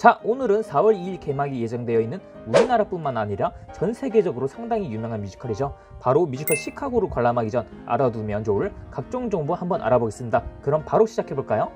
자 오늘은 4월 2일 개막이 예정되어 있는 우리나라뿐만 아니라 전 세계적으로 상당히 유명한 뮤지컬이죠 바로 뮤지컬 시카고를 관람하기 전 알아두면 좋을 각종 정보 한번 알아보겠습니다 그럼 바로 시작해볼까요?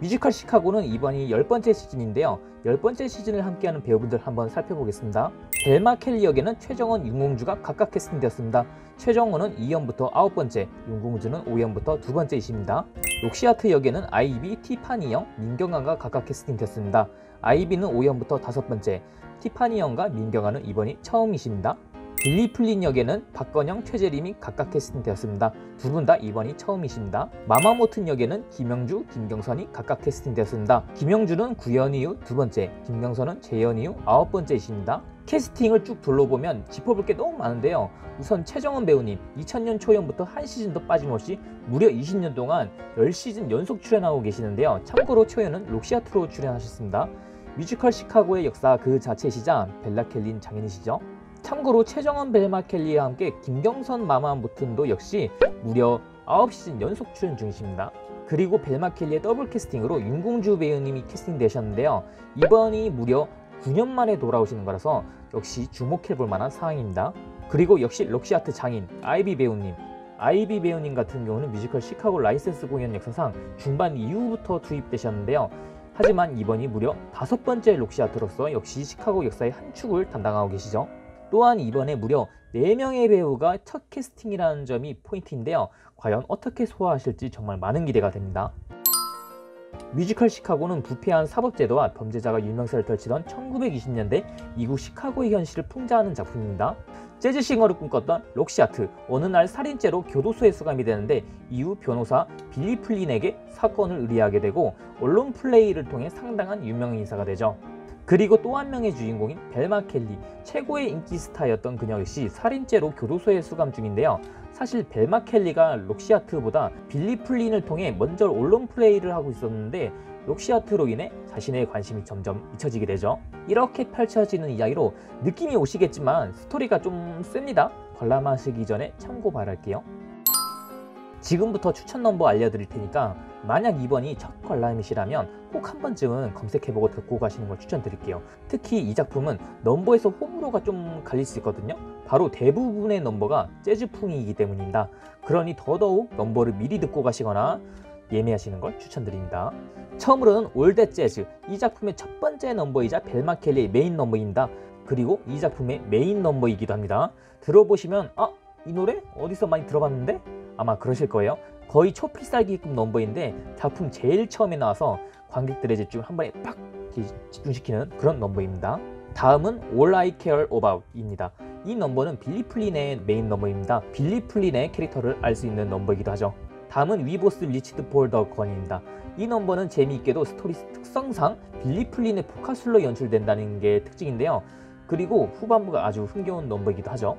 뮤지컬 시카고는 이번이 10번째 시즌인데요. 10번째 시즌을 함께하는 배우분들 한번 살펴보겠습니다. 벨마 켈리 역에는 최정원, 윤공주가 각각 캐스팅되었습니다. 최정원은 2연부터 9번째, 윤공주는 5연부터 2번째이십니다. 록시 하트 역에는 아이비, 티파니 영, 민경아가 각각 캐스팅됐습니다. 아이비는 5연부터 5번째, 티파니 영과 민경아는 이번이 처음이십니다 빌리 플린 역에는 박건형, 최재림이 각각 캐스팅되었습니다. 두 분 다 이번이 처음이십니다. 마마모튼 역에는 김영주, 김경선이 각각 캐스팅되었습니다. 김영주는 구연 이 후 두 번째, 김경선은 재연 이 후 아홉 번째이십니다. 캐스팅을 쭉 둘러보면 짚어볼 게 너무 많은데요. 우선 최정원 배우님 2000년 초연부터 한 시즌도 빠짐없이 무려 20년 동안 10시즌 연속 출연하고 계시는데요. 참고로 초연은 록시 하트로 출연하셨습니다. 뮤지컬 시카고의 역사 그 자체시자 벨마 켈리 장인이시죠. 참고로 최정원 벨마 켈리와 함께 김경선 마마모튼도 역시 무려 9시즌 연속 출연 중이십니다. 그리고 벨마 켈리의 더블 캐스팅으로 윤공주 배우님이 캐스팅되셨는데요. 이번이 무려 9년 만에 돌아오시는 거라서 역시 주목해볼 만한 상황입니다. 그리고 역시 록시 하트 장인 아이비 배우님 아이비 배우님 같은 경우는 뮤지컬 시카고 라이센스 공연 역사상 중반 이후부터 투입되셨는데요. 하지만 이번이 무려 다섯 번째 록시 하트로서 역시 시카고 역사의 한 축을 담당하고 계시죠. 또한 이번에 무려 4명의 배우가 첫 캐스팅이라는 점이 포인트인데요. 과연 어떻게 소화하실지 정말 많은 기대가 됩니다. 뮤지컬 시카고는 부패한 사법제도와 범죄자가 유명세를 떨치던 1920년대 미국 시카고의 현실을 풍자하는 작품입니다. 재즈 싱어를 꿈꿨던 록시 하트 어느 날 살인죄로 교도소에 수감이 되는데 이후 변호사 빌리 플린에게 사건을 의뢰하게 되고 언론 플레이를 통해 상당한 유명 인사가 되죠. 그리고 또 한 명의 주인공인 벨마 켈리 최고의 인기 스타였던 그녀 역시 살인죄로 교도소에 수감 중인데요. 사실 벨마 켈리가 록시 하트보다 빌리 플린을 통해 먼저 언론 플레이를 하고 있었는데 록시 하트로 인해 자신의 관심이 점점 잊혀지게 되죠. 이렇게 펼쳐지는 이야기로 느낌이 오시겠지만 스토리가 좀 셉니다. 관람하시기 전에 참고 바랄게요 지금부터 추천 넘버 알려드릴 테니까 만약 이번이 첫 관람이시라면 꼭 한 번쯤은 검색해보고 듣고 가시는 걸 추천드릴게요. 특히 이 작품은 넘버에서 호불호가 좀 갈릴 수 있거든요. 바로 대부분의 넘버가 재즈풍이기 때문입니다. 그러니 더더욱 넘버를 미리 듣고 가시거나 예매하시는 걸 추천드립니다. 처음으로는 All That Jazz 이 작품의 첫 번째 넘버이자 벨마 켈리의 메인 넘버입니다. 그리고 이 작품의 메인 넘버이기도 합니다. 들어보시면 아 이 노래 어디서 많이 들어봤는데 아마 그러실 거예요. 거의 초필살기급 넘버인데 작품 제일 처음에 나와서 관객들의 집중을 한 번에 팍 집중시키는 그런 넘버입니다. 다음은 All I Care About입니다. 이 넘버는 빌리 플린의 메인 넘버입니다. 빌리 플린의 캐릭터를 알 수 있는 넘버이기도 하죠. 다음은 We Both Reached for the Gun입니다. 이 넘버는 재미있게도 스토리 특성상 빌리 플린의 복화술로 연출된다는 게 특징인데요. 그리고 후반부가 아주 흥겨운 넘버이기도 하죠.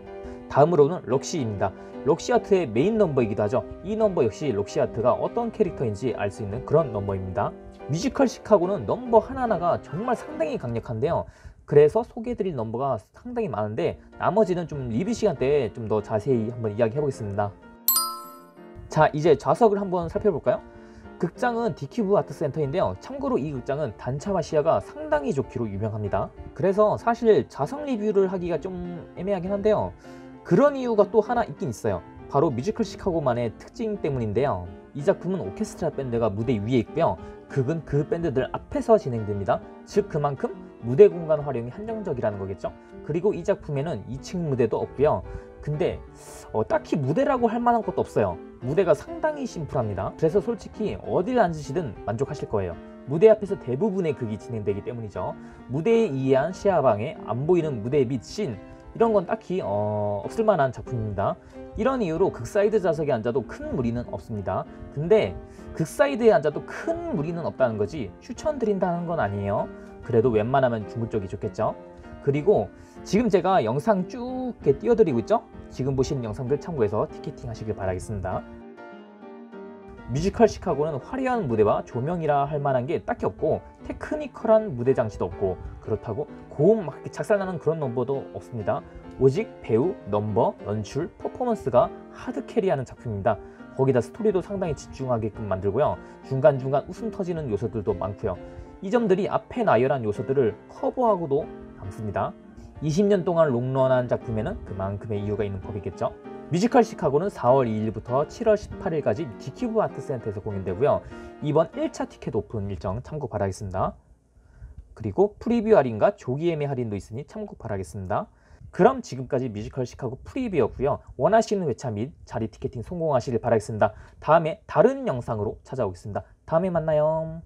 다음으로는 Roxie입니다. 록시 하트의 메인 넘버이기도 하죠. 이 넘버 역시 록시 하트가 어떤 캐릭터인지 알 수 있는 그런 넘버입니다. 뮤지컬 시카고는 넘버 하나하나가 정말 상당히 강력한데요. 그래서 소개해드릴 넘버가 상당히 많은데 나머지는 좀 리뷰 시간 때에 좀더 자세히 한번 이야기해 보겠습니다. 자 이제 좌석을 한번 살펴볼까요? 극장은 디큐브 아트센터인데요. 참고로 이 극장은 단차와 시야가 상당히 좋기로 유명합니다. 그래서 사실 좌석 리뷰를 하기가 좀 애매하긴 한데요. 그런 이유가 또 하나 있긴 있어요. 바로 뮤지컬 시카고만의 특징 때문인데요. 이 작품은 오케스트라 밴드가 무대 위에 있고요. 극은 그 밴드들 앞에서 진행됩니다. 즉 그만큼 무대 공간 활용이 한정적이라는 거겠죠. 그리고 이 작품에는 2층 무대도 없고요. 근데 어, 딱히 무대라고 할 만한 것도 없어요. 무대가 상당히 심플합니다. 그래서 솔직히 어딜 앉으시든 만족하실 거예요. 무대 앞에서 대부분의 극이 진행되기 때문이죠. 무대에 의한 시야방해 안 보이는 무대 및 씬, 이런 건 딱히 어, 없을 만한 작품입니다. 이런 이유로 극사이드 좌석에 앉아도 큰 무리는 없습니다. 근데 극사이드에 앉아도 큰 무리는 없다는 거지 추천드린다는 건 아니에요. 그래도 웬만하면 중부 쪽이 좋겠죠. 그리고 지금 제가 영상 쭉 띄워드리고 있죠? 지금 보시는 영상들 참고해서 티켓팅 하시길 바라겠습니다. 뮤지컬 시카고는 화려한 무대와 조명이라 할 만한 게 딱히 없고 technical한 무대 장치도 없고 그렇다고 고음 막 작살나는 그런 넘버도 없습니다. 오직 배우, 넘버, 연출, 퍼포먼스가 하드 캐리하는 작품입니다. 거기다 스토리도 상당히 집중하게끔 만들고요. 중간중간 웃음 터지는 요소들도 많고요. 이 점들이 앞에 나열한 요소들을 커버하고도 남습니다. 20년 동안 롱런한 작품에는 그만큼의 이유가 있는 법이겠죠. 뮤지컬 시카고는 4월 2일부터 7월 18일까지 디큐브 아트센터에서 공연되고요. 이번 1차 티켓 오픈 일정 참고 바라겠습니다. 그리고 프리뷰 할인과 조기 예매 할인도 있으니 참고 바라겠습니다. 그럼 지금까지 뮤지컬 시카고 프리뷰였고요. 원하시는 회차 및 자리 티켓팅 성공하시길 바라겠습니다. 다음에 다른 영상으로 찾아오겠습니다. 다음에 만나요.